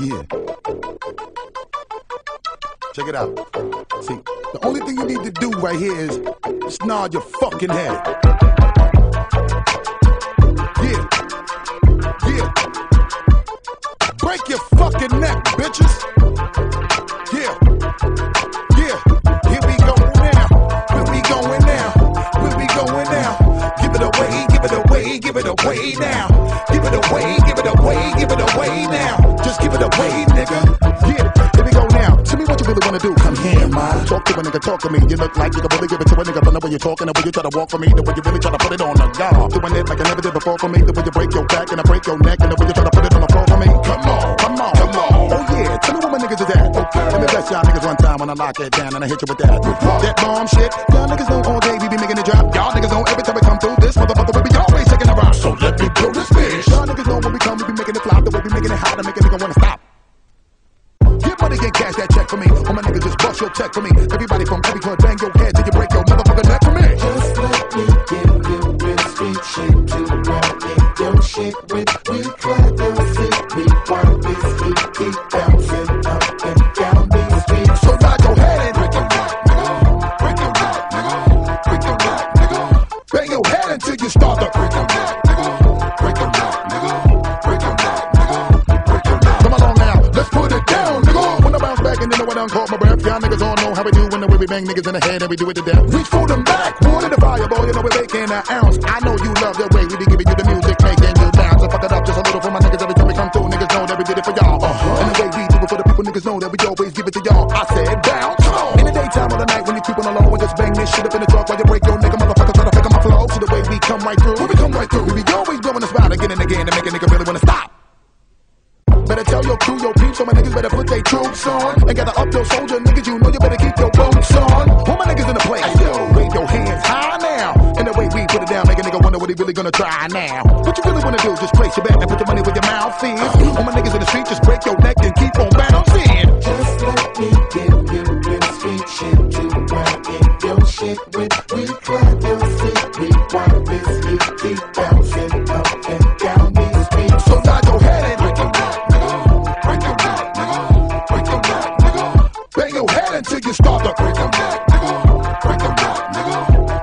Yeah. Check it out. See, the only thing you need to do right here is nod your fucking head. It away, nigga. Yeah. Here we go now. Tell me what you really wanna do. Come here, ma. Talk to a nigga, talk to me. You look like you can really give it to a nigga from the way you're talking, the way you try to walk for me, the way you really try to put it on the guard. Doing it like I never did before for me, the way you break your back and I break your neck, and the way you try to put it on the floor for me. Come on, come on, come on. Oh yeah, tell me what my niggas is at. Okay. Let me bless y'all niggas one time when I lock it down and I hit you with that. That bomb shit. Y'all niggas know all making it flop, the way we making it hot and make a nigga wanna stop. Get money and cash that check for me. All my niggas just bust your tech for me. Everybody from every club bang your head till you break your motherfucking neck for me. Just let me give you real street shit to walk don't shit with. We to see we want this heat keep bouncing back and then I caught my breath, y'all niggas all know how we do when the way we bang niggas in the head and we do it to death. Reach for them back, water the fire, boy, you know we're making an ounce. I know you love the way we be giving you the music, making you bounce. So fuck it up just a little for my niggas every time we come through. Niggas know that we did it for y'all. Uh-huh. And the way we do it for the people, niggas know that we always give it to y'all. I said bounce. In the daytime or the night when you creep on the low and just bang this shit up in the truck while you break your nigga motherfucker try to pick up my flow. So the way we come right through, when we come right through, we be always blowing the spot again and again and make a Better tell your crew, your peeps, so my niggas better put their troops on. And gotta up your soldier, niggas, you know you better keep your boots on. All my niggas in the place, yo, wave your hands high now. And the way we put it down, make a nigga wonder what he really gonna try now. What you really wanna do, just place your bet and put your money where your mouth is. All my niggas in the street, just break your neck and keep on bouncing. Just let me give you real street shit to walk in your shit with. We try to see we want this your head until you start to break your neck, nigga. Break your neck, nigga.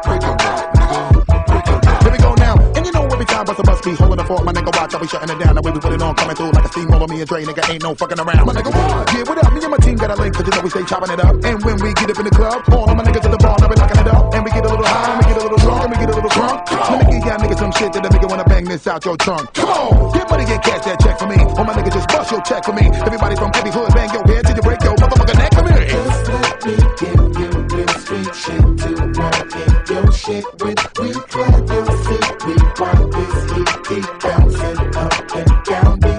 Break your neck, nigga. Break your neck. Here we go now. And you know every time Busta Bus be holding the fort, my nigga watch, I be shutting it down. The way we put it on, coming through like a steamroller. Me and Dre, nigga, ain't no fucking around. My nigga, what? Yeah, what up? Me and my team got a link, cause you know we stay chopping it up. And when we get up in the club, all of my niggas at the bar, now we locking it up. And we get a little high, and we get a little drunk, and we get a little drunk. Let me give y'all niggas some shit that make you wanna bang this out your trunk. Come on, get money, get cash that check for me. All my niggas just bust your tech for me. Everybody from every hood, bang your head shit when we try to see. We want this heat keep bouncing up and down.